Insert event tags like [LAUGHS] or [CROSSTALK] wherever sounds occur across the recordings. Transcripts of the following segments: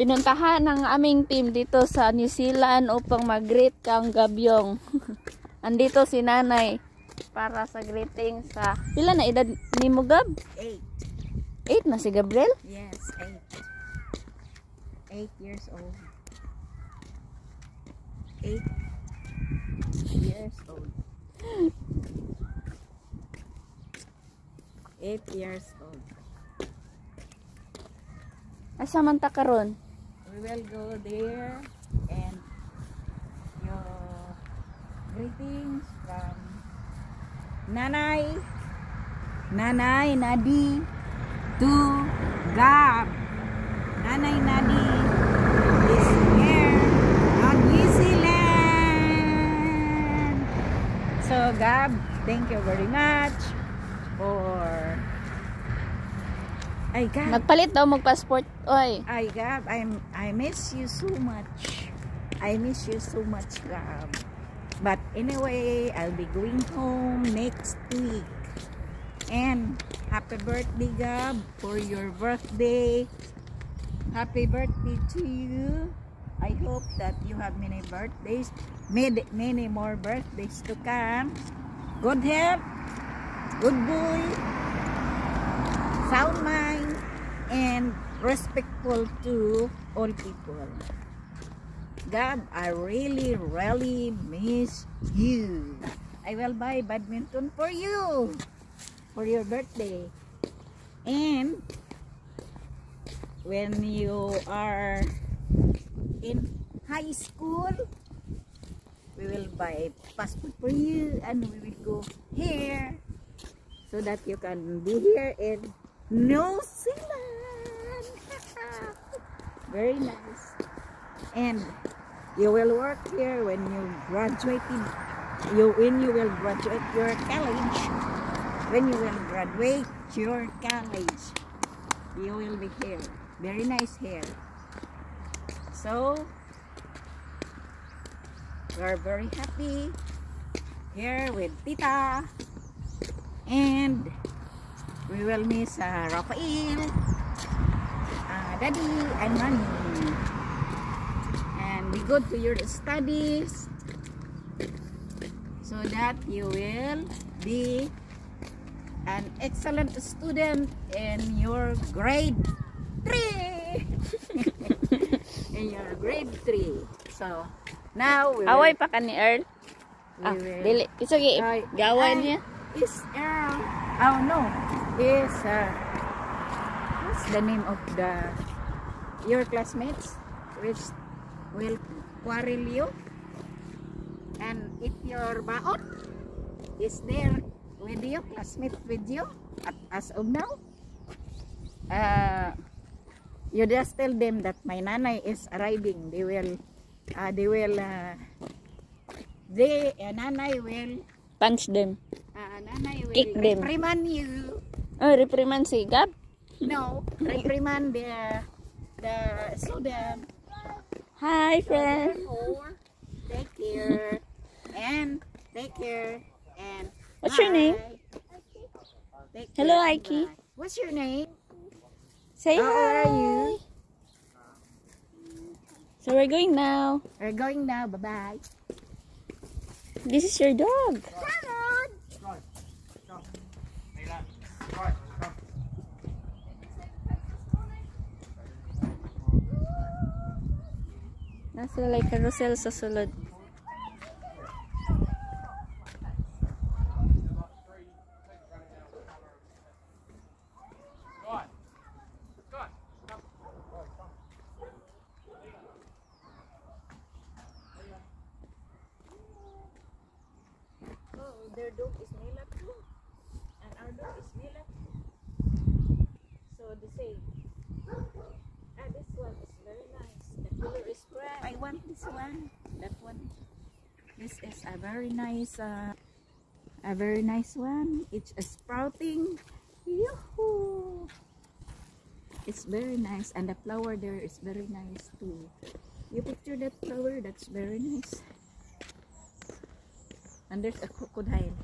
pinuntahan ng aming team dito sa New Zealand upang mag-greet kang Gabyong. [LAUGHS] Andito si nanay para sa greeting sa... Pila na edad ni mo Gab? Eight. 8 na si Gabriel? Yes, eight. Eight years old. Eight years old. Eight years old. Asa man ta karon? We will go there and your greetings from Nanay, Nanay Nadi to Gab. Nanay Nadi is here on New. So Gab, thank you very much for Ay Gab, Nagpalit daw mag passport. Oy. Ay, Gab, I'm, I miss you so much. I miss you so much, Gab. But anyway, I'll be going home next week. And happy birthday, Gab, for your birthday. Happy birthday to you. I hope that you have many birthdays, many, many more birthdays to come. Good health, good boy, sound mind, respectful to all people. God, I really, really miss you. I will buy badminton for you for your birthday. And when you are in high school, we will buy passport for you and we will go here so that you can be here in New Zealand. Very nice. And you will work here when you graduated. You when you will graduate your college. When you will graduate your college, you will be here. Very nice here. So we're very happy here with Tita and we will miss uh, Rafael, uh, Daddy, and Mommy. And we go to your studies so that you will be an excellent student in your grade 3. [LAUGHS] in your grade 3. So, now we will, Away pa ka ni Earl. we Ah, will dili. Isagi, Ay, gawan ay, niya. is Earl. Oh no, is uh, what's the name of the your classmates which will quarrel you? And if your baon is there with you, classmate with you, at, as of now, uh, you just tell them that my nanay is arriving. They will, uh, they will, uh, they, uh, nanay will Punch them. Ah, nanay will Kick them. reprimand you. Oh, reprimand si Gab. No, reprimand the the student. Hi, friend. Therefore, take care and take care and. What's your name? Take Hello, care and Aiki. bye. What's your name? Say How old hi. are you? So we're going now. We're going now. Bye bye. This is your dog. Nasa like carousel sa sulod. Oh, their dog is one. That one. This is a very nice, uh, a very nice one. It's a sprouting. Yoo-hoo! It's very nice, and the flower there is very nice too. You picture that flower? That's very nice. And there's a crocodile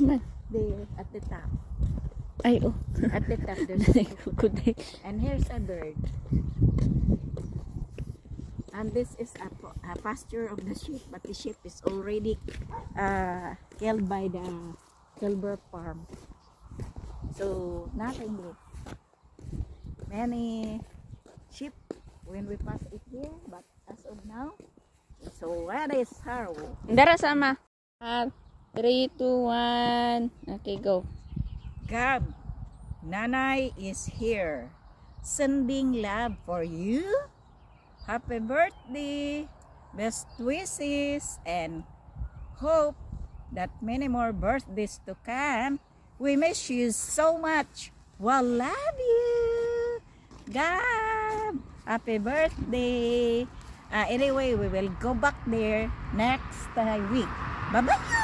[LAUGHS] there at the top. Ay, oh. At the top, there's [LAUGHS] a crocodile. And here's a bird. And this is a, a pasture of the sheep, but the sheep is already uh, killed by the Kilbur farm. So nothing left. Many sheep when we pass it here, but as of now, so what is horrible? Dara sama. 3, 2, 1. Okay, go. Gab, Nanay is here. Sending love for you. Happy birthday. Best wishes and hope that many more birthdays to come. We miss you so much. Well, love you. Gab, happy birthday. Uh, anyway, we will go back there next uh, week. Bye-bye.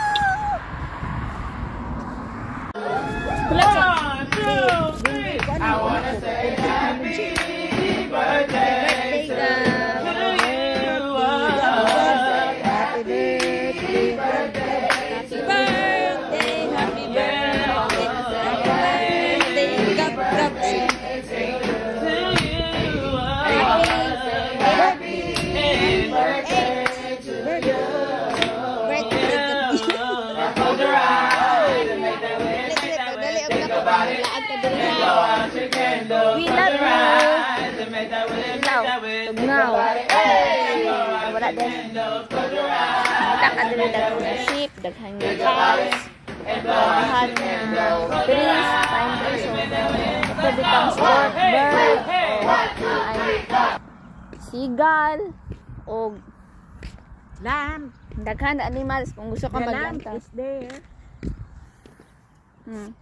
Your candle. We love you. and that wish, think Tugnaw. about it. Hey, Wala din. Kita ka dili daghang nga sheep, daghang nga cows, daghan nga trees, pine trees, so ito sport bird, ay sigal, o Lamb. daghan animals kung gusto ka The lamb maglantas. is there. Hmm.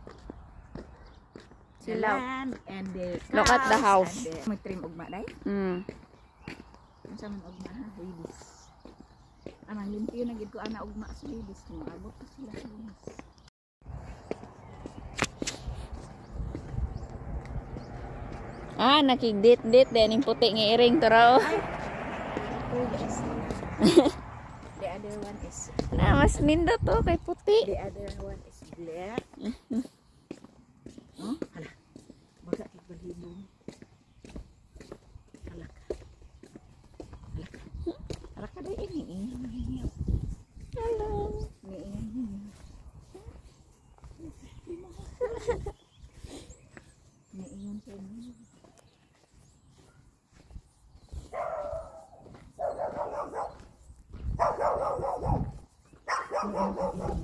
Silaw. and the Look at the house. May trim ugma day. Hmm. Unsa man ugma ha? Babies. Anang limpyo na gid ko ana ugma sa babies. Maabot pa sila sa lunas. Ah, nakigdit-dit din yung puti nga iring to raw. [LAUGHS] The other one is Ah, mas nindo to kay puti. the other one is black. [LAUGHS] Thank you.